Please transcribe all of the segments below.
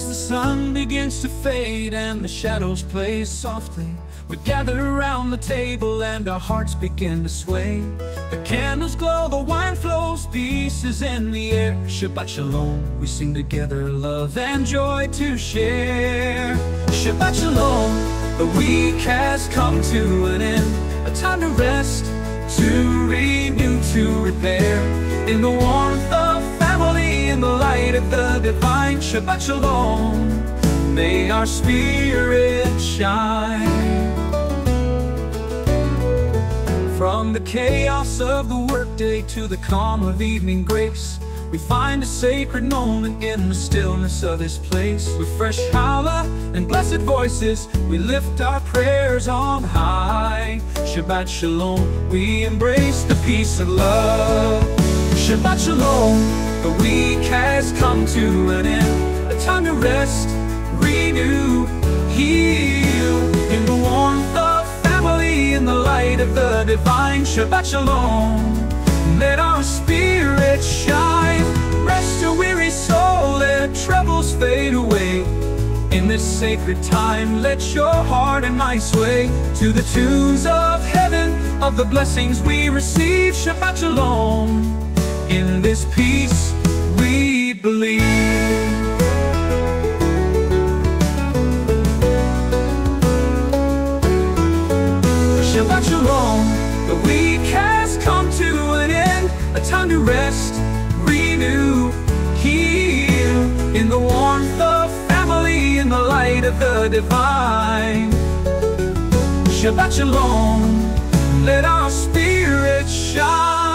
sun begins to fade and the shadows play softly, we gather around the table and our hearts begin to sway. The candles glow, the wine flows, peace is in the air. Shabbat Shalom, we sing together, love and joy to share. Shabbat Shalom, the week has come to an end, a time to rest, to renew, to repair. In the in the divine Shabbat Shalom, may our spirit shine. From the chaos of the workday to the calm of evening grace, we find a sacred moment in the stillness of this place. With fresh challah and blessed voices, we lift our prayers on high. Shabbat Shalom, we embrace the peace and love. Shabbat Shalom, the week has come to an end. A time to rest, renew, heal in the warmth of family, in the light of the divine. Shabbat Shalom, let our spirit shine. Rest your weary soul, let troubles fade away. In this sacred time, let your heart and mind sway to the tunes of heaven, of the blessings we receive. Shabbat Shalom. In this peace we believe. Shabbat Shalom, the week has come to an end, a time to rest, renew, heal, in the warmth of family, in the light of the divine. Shabbat Shalom, let our spirit shine.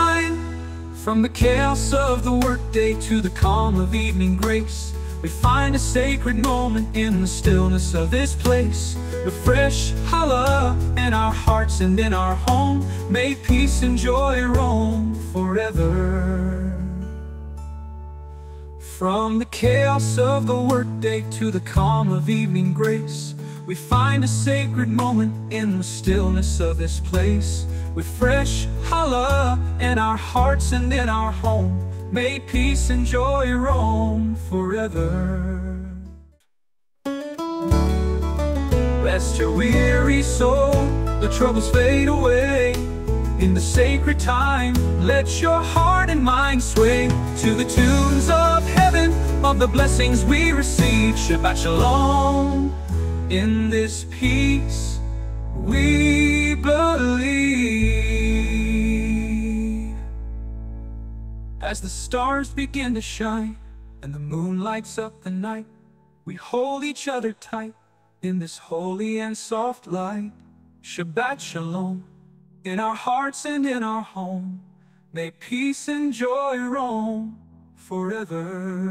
From the chaos of the workday to the calm of evening grace, we find a sacred moment in the stillness of this place. The fresh challah in our hearts and in our home, may peace and joy roam forever. From the chaos of the workday to the calm of evening grace, we find a sacred moment in the stillness of this place. With fresh challah in our hearts and in our home, may peace and joy roam forever. Rest your weary soul, the troubles fade away. In the sacred time, let your heart and mind sway to the tunes of heaven, of the blessings we receive. Shabbat Shalom. In this peace we believe. As the stars begin to shine and the moon lights up the night, we hold each other tight in this holy and soft light. Shabbat Shalom. In our hearts and in our home, may peace and joy roam forever.